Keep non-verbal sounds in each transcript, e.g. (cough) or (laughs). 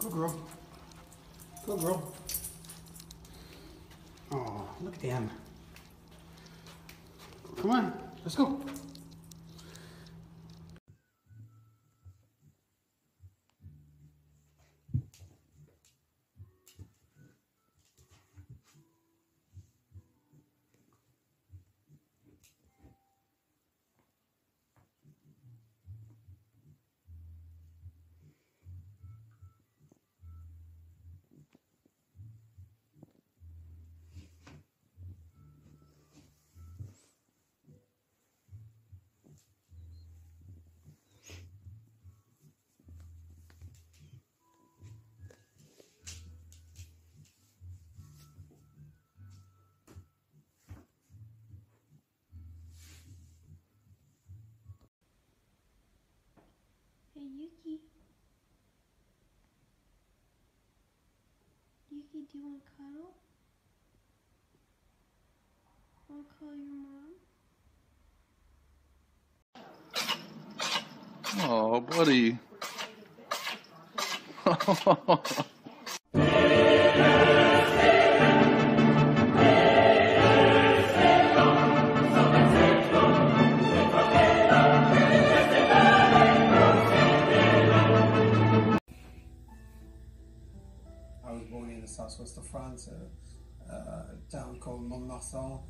Go girl. Go girl. Oh, look at them. Come on, let's go. Yuki. Yuki, do you want to cuddle? Want to call your mom? Oh, buddy. (laughs) I was born in the southwest of France, a, a town called Mont-Marsan.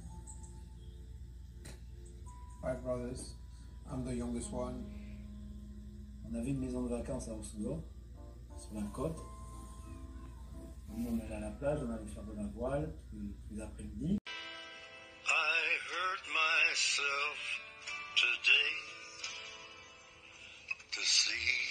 Five brothers. I'm the youngest one. On avait une maison de vacances à Oslo, sur la côte. Nous, on allait à la plage, on allait faire de la voile tous, les après-midi. I hurt myself today to see